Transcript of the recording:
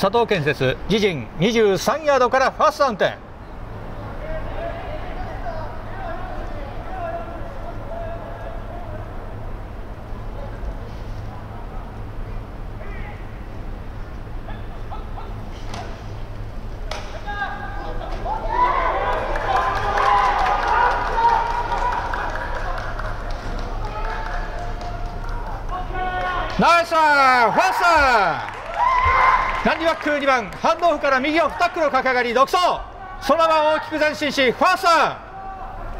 佐藤建設自陣23ヤードからファーストアウトナイスファースタランディバック2番ハンドオフから右をタックルを駆け上がり独走。そのまま大きく前進しファースト